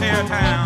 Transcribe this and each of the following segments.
here time.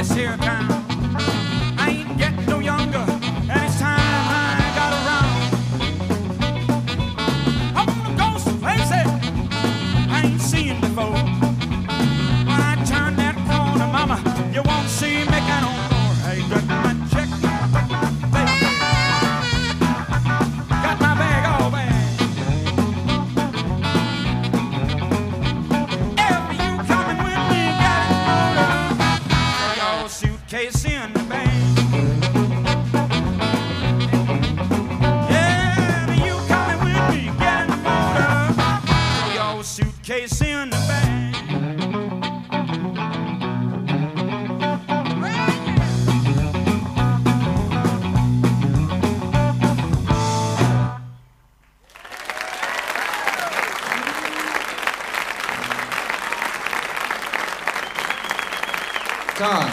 this here kind case in the bag. Tom.